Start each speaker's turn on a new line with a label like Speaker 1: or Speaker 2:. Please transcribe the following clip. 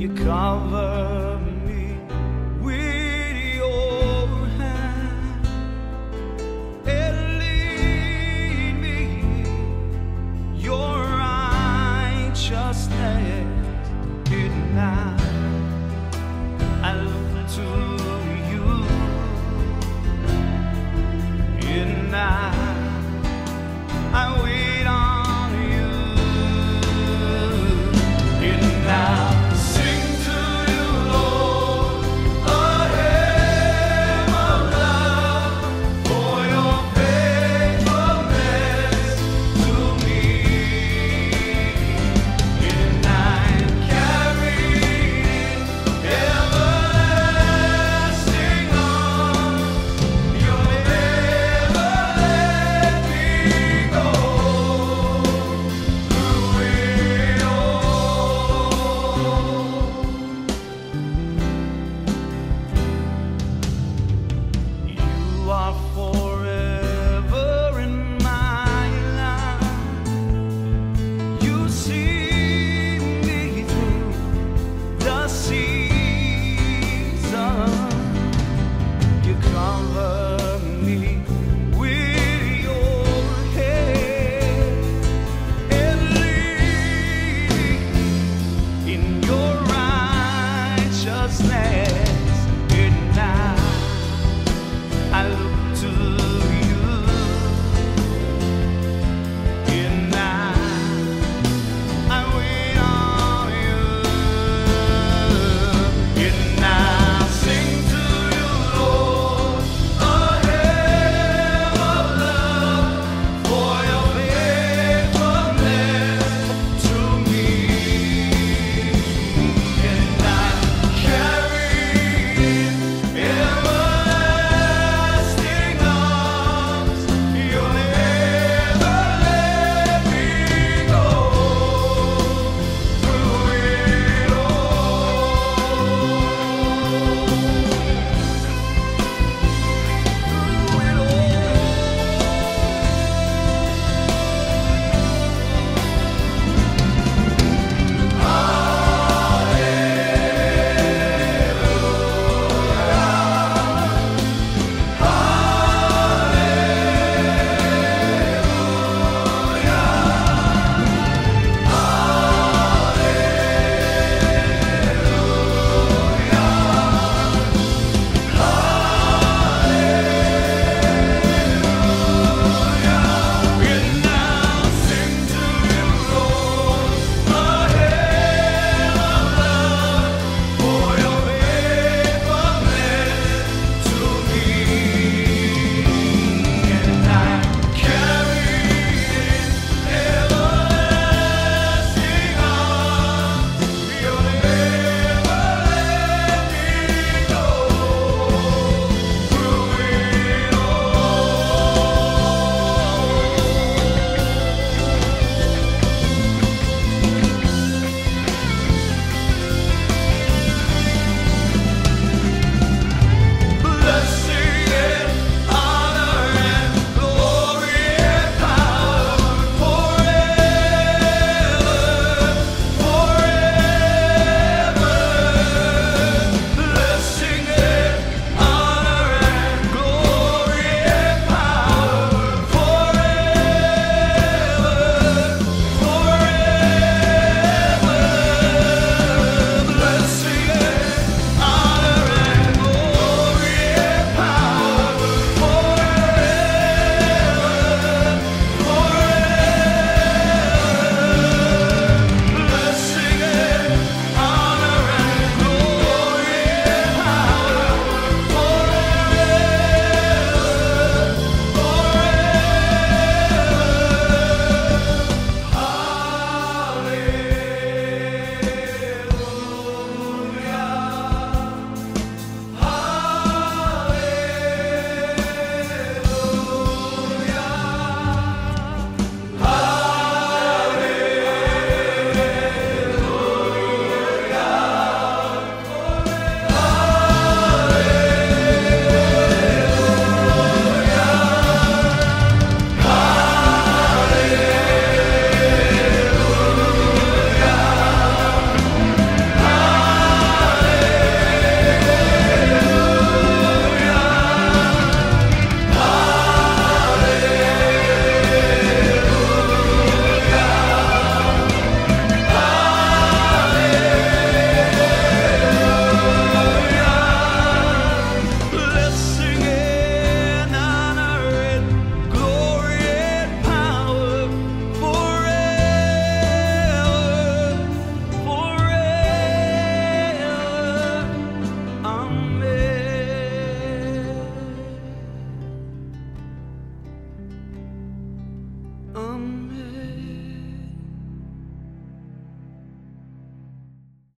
Speaker 1: You cover snake.